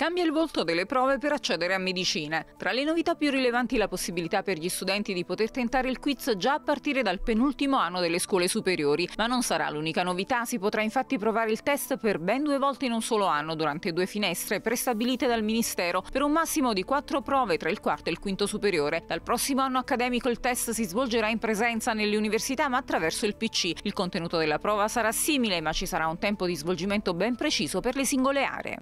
Cambia il volto delle prove per accedere a medicina. Tra le novità più rilevanti la possibilità per gli studenti di poter tentare il quiz già a partire dal penultimo anno delle scuole superiori, ma non sarà l'unica novità, si potrà infatti provare il test per ben due volte in un solo anno durante due finestre prestabilite dal Ministero per un massimo di quattro prove tra il quarto e il quinto superiore. Dal prossimo anno accademico il test si svolgerà in presenza nelle università ma attraverso il PC. Il contenuto della prova sarà simile ma ci sarà un tempo di svolgimento ben preciso per le singole aree.